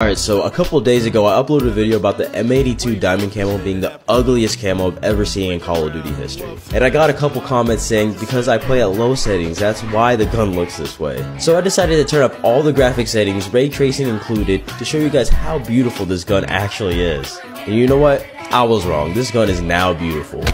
Alright, so a couple days ago I uploaded a video about the M82 Diamond Camo being the ugliest camo I've ever seen in Call of Duty history. And I got a couple comments saying because I play at low settings, that's why the gun looks this way. So I decided to turn up all the graphic settings, ray tracing included, to show you guys how beautiful this gun actually is. And you know what? I was wrong, this gun is now beautiful.